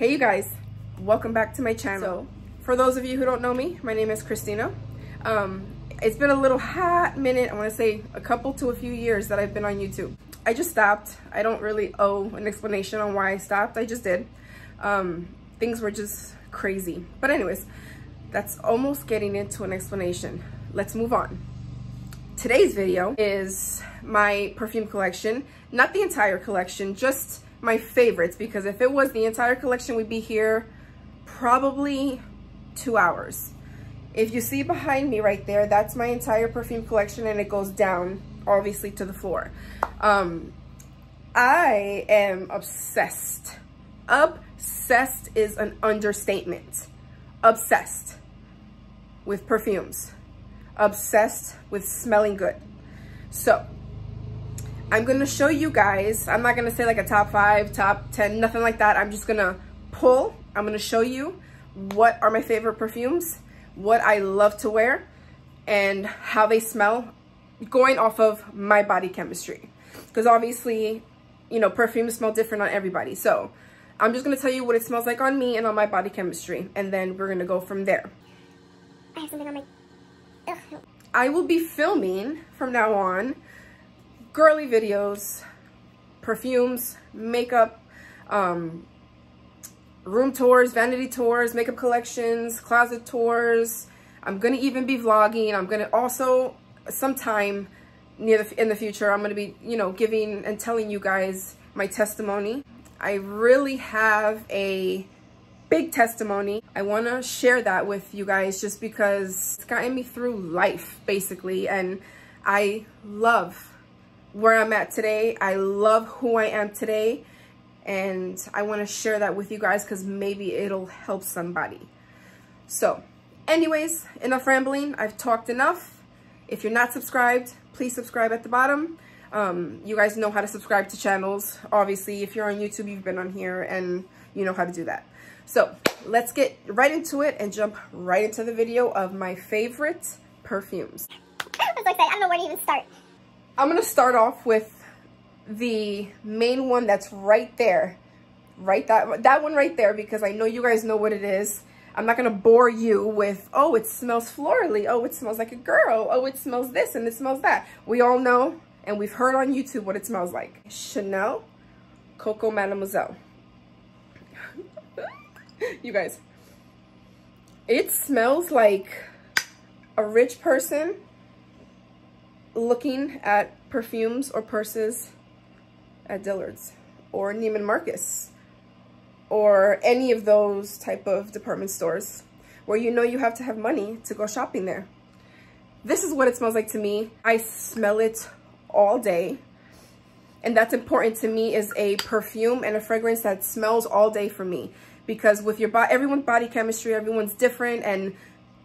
Hey you guys, welcome back to my channel. So, for those of you who don't know me, my name is Cristina. Um, it's been a little hot minute, I wanna say a couple to a few years that I've been on YouTube. I just stopped. I don't really owe an explanation on why I stopped, I just did. Um, things were just crazy. But anyways, that's almost getting into an explanation. Let's move on. Today's video is my perfume collection, not the entire collection, just my favorites because if it was the entire collection, we'd be here probably two hours. If you see behind me right there, that's my entire perfume collection and it goes down obviously to the floor. Um, I am obsessed. Obsessed is an understatement. Obsessed with perfumes. Obsessed with smelling good. So I'm gonna show you guys, I'm not gonna say like a top five, top 10, nothing like that. I'm just gonna pull, I'm gonna show you what are my favorite perfumes, what I love to wear, and how they smell going off of my body chemistry. Because obviously, you know, perfumes smell different on everybody. So I'm just gonna tell you what it smells like on me and on my body chemistry. And then we're gonna go from there. I have something on my... Ugh. I will be filming from now on girly videos, perfumes, makeup, um, room tours, vanity tours, makeup collections, closet tours. I'm going to even be vlogging. I'm going to also sometime near the, in the future, I'm going to be, you know, giving and telling you guys my testimony. I really have a big testimony. I want to share that with you guys just because it's gotten me through life, basically. And I love where I'm at today. I love who I am today. And I want to share that with you guys because maybe it'll help somebody. So anyways, enough rambling. I've talked enough. If you're not subscribed, please subscribe at the bottom. Um, you guys know how to subscribe to channels. Obviously, if you're on YouTube, you've been on here and you know how to do that. So let's get right into it and jump right into the video of my favorite perfumes. I'm so excited. I don't know where to even start. I'm going to start off with the main one that's right there. Right that that one right there because I know you guys know what it is. I'm not going to bore you with, oh, it smells florally. Oh, it smells like a girl. Oh, it smells this and it smells that. We all know and we've heard on YouTube what it smells like. Chanel Coco Mademoiselle. you guys, it smells like a rich person looking at perfumes or purses at Dillard's or Neiman Marcus or any of those type of department stores where you know you have to have money to go shopping there. This is what it smells like to me. I smell it all day. And that's important to me is a perfume and a fragrance that smells all day for me. Because with your body, everyone's body chemistry, everyone's different and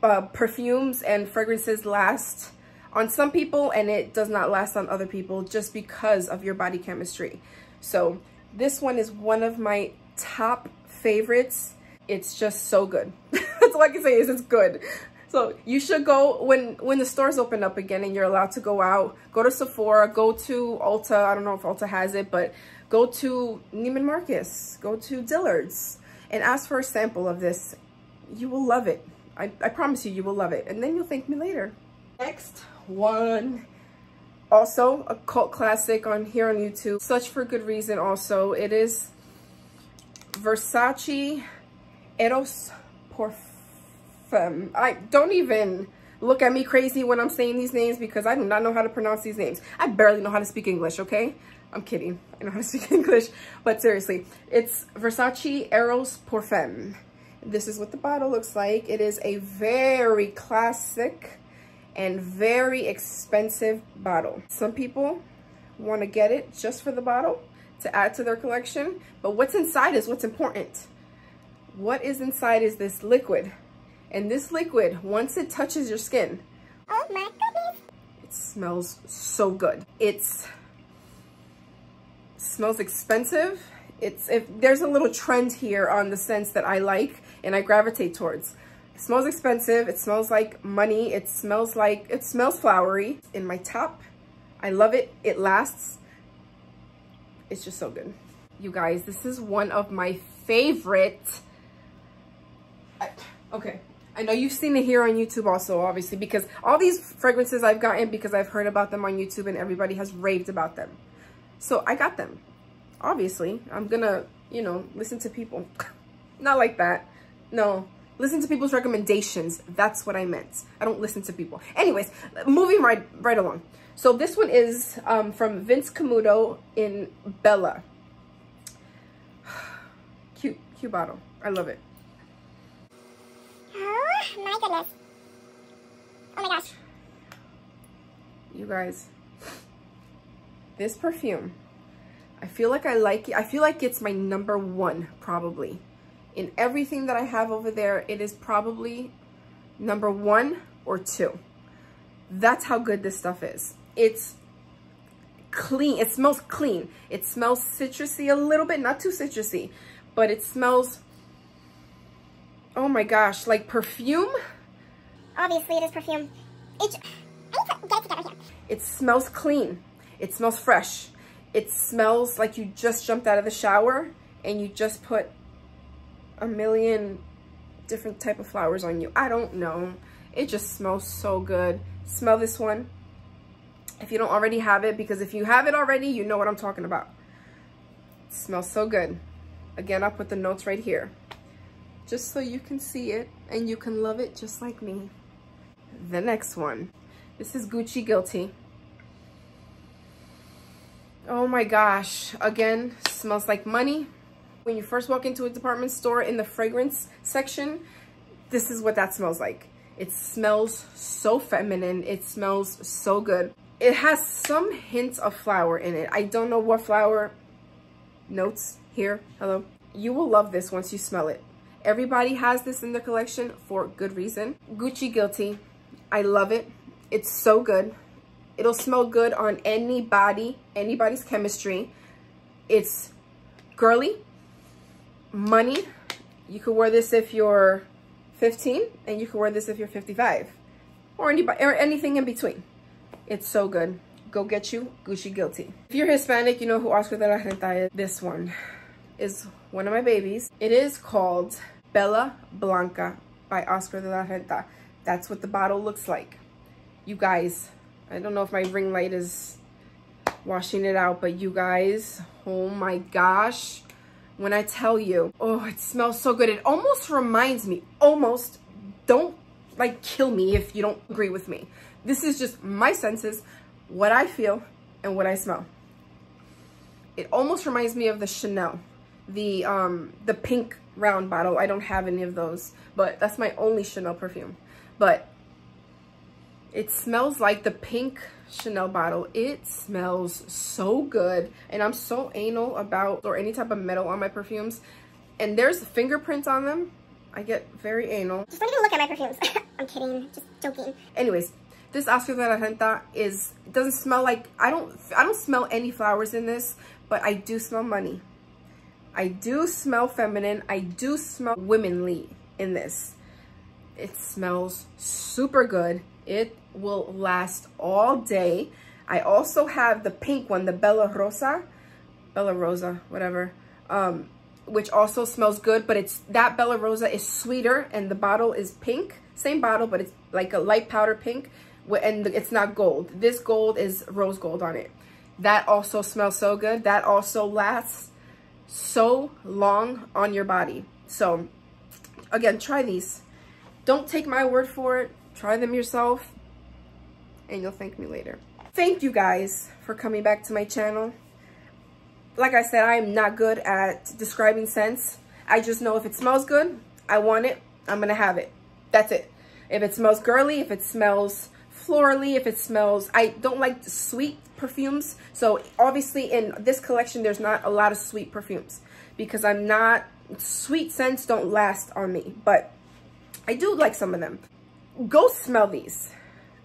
uh, perfumes and fragrances last on some people and it does not last on other people just because of your body chemistry. So this one is one of my top favorites. It's just so good. That's all I can say is it's good. So you should go when when the stores open up again and you're allowed to go out, go to Sephora, go to Ulta. I don't know if Ulta has it, but go to Neiman Marcus, go to Dillard's and ask for a sample of this. You will love it. I, I promise you, you will love it. And then you'll thank me later. Next one also a cult classic on here on YouTube. Such for good reason also. It is Versace Eros Pour Femme. I don't even look at me crazy when I'm saying these names because I do not know how to pronounce these names. I barely know how to speak English, okay? I'm kidding. I know how to speak English, but seriously, it's Versace Eros Pour Femme. This is what the bottle looks like. It is a very classic and very expensive bottle. Some people want to get it just for the bottle to add to their collection, but what's inside is what's important. What is inside is this liquid. And this liquid, once it touches your skin, oh my goodness, it smells so good. It's smells expensive. It's if there's a little trend here on the scents that I like and I gravitate towards. It smells expensive. It smells like money. It smells like, it smells flowery. In my top, I love it. It lasts. It's just so good. You guys, this is one of my favorite. I, okay. I know you've seen it here on YouTube also, obviously, because all these fragrances I've gotten because I've heard about them on YouTube and everybody has raved about them. So I got them. Obviously, I'm gonna, you know, listen to people. Not like that. No, listen to people's recommendations. That's what I meant. I don't listen to people. Anyways, moving right, right along. So this one is um, from Vince Camuto in Bella. cute, cute bottle. I love it. Oh my goodness. Oh my gosh. You guys, this perfume, I feel like I like it. I feel like it's my number one, probably. In everything that I have over there, it is probably number one or two. That's how good this stuff is. It's clean. It smells clean. It smells citrusy a little bit, not too citrusy, but it smells, oh my gosh, like perfume. Obviously, it is perfume. It, I need to get it together here. It smells clean. It smells fresh. It smells like you just jumped out of the shower and you just put a million different type of flowers on you. I don't know. It just smells so good. Smell this one if you don't already have it because if you have it already, you know what I'm talking about. It smells so good. Again, I'll put the notes right here just so you can see it and you can love it just like me. The next one. This is Gucci Guilty. Oh my gosh. Again, smells like money. When you first walk into a department store in the fragrance section, this is what that smells like. It smells so feminine. It smells so good. It has some hints of flower in it. I don't know what flower. Notes here. Hello. You will love this once you smell it. Everybody has this in their collection for good reason. Gucci Guilty. I love it. It's so good. It'll smell good on anybody, anybody's chemistry. It's girly, money. You could wear this if you're 15 and you could wear this if you're 55 or anybody or anything in between. It's so good. Go get you Gucci Guilty. If you're Hispanic, you know who Oscar de la Renta is. This one is one of my babies. It is called Bella Blanca by Oscar de la Renta. That's what the bottle looks like. You guys, I don't know if my ring light is washing it out, but you guys, oh my gosh. When I tell you, oh, it smells so good. It almost reminds me, almost, don't like kill me if you don't agree with me. This is just my senses, what I feel and what I smell. It almost reminds me of the Chanel, the um, the pink round bottle. I don't have any of those, but that's my only Chanel perfume. But it smells like the pink Chanel bottle. It smells so good. And I'm so anal about or any type of metal on my perfumes. And there's fingerprints on them. I get very anal. Just don't even look at my perfumes. I'm kidding. Just joking. Anyways, this Oscar de la Renta is, doesn't smell like, I don't, I don't smell any flowers in this, but I do smell money. I do smell feminine. I do smell womanly in this. It smells super good. It will last all day. I also have the pink one, the Bella Rosa, Bella Rosa, whatever, um, which also smells good, but it's that Bella Rosa is sweeter and the bottle is pink. Same bottle, but it's like a light powder pink and it's not gold. This gold is rose gold on it. That also smells so good. That also lasts so long on your body. So again, try these. Don't take my word for it. Try them yourself and you'll thank me later. Thank you guys for coming back to my channel. Like I said, I am not good at describing scents. I just know if it smells good, I want it, I'm gonna have it. That's it. If it smells girly, if it smells florally, if it smells, I don't like sweet perfumes. So obviously in this collection, there's not a lot of sweet perfumes because I'm not, sweet scents don't last on me, but I do like some of them. Go smell these.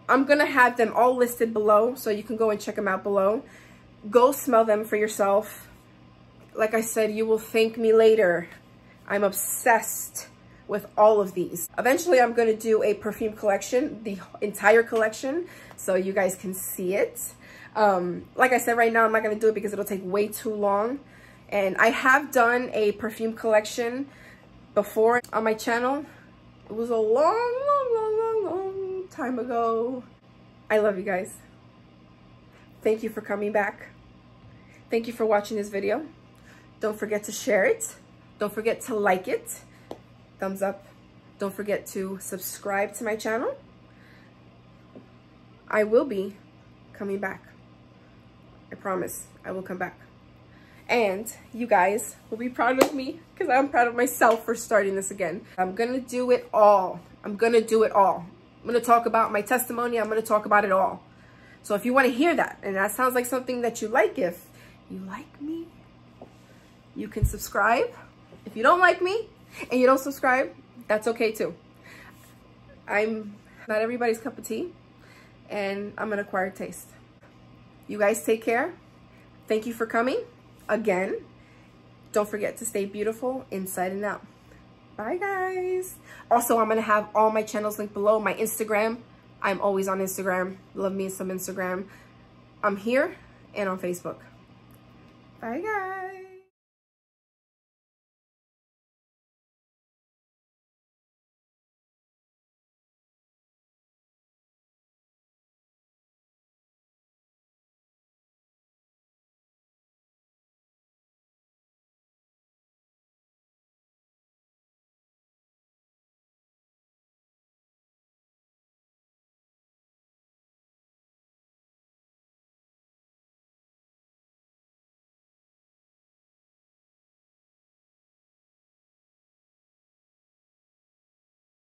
I'm going to have them all listed below, so you can go and check them out below. Go smell them for yourself. Like I said, you will thank me later. I'm obsessed with all of these. Eventually, I'm going to do a perfume collection, the entire collection, so you guys can see it. Um, like I said, right now, I'm not going to do it because it'll take way too long. And I have done a perfume collection before on my channel. It was a long, long, long, long, long time ago. I love you guys. Thank you for coming back. Thank you for watching this video. Don't forget to share it. Don't forget to like it. Thumbs up. Don't forget to subscribe to my channel. I will be coming back. I promise I will come back. And you guys will be proud of me because I'm proud of myself for starting this again. I'm going to do it all. I'm going to do it all. I'm going to talk about my testimony. I'm going to talk about it all. So if you want to hear that, and that sounds like something that you like, if you like me, you can subscribe. If you don't like me and you don't subscribe, that's okay too. I'm not everybody's cup of tea and I'm an acquired taste. You guys take care. Thank you for coming again. Don't forget to stay beautiful inside and out. Bye guys. Also, I'm to have all my channels linked below. My Instagram. I'm always on Instagram. Love me some Instagram. I'm here and on Facebook. Bye guys.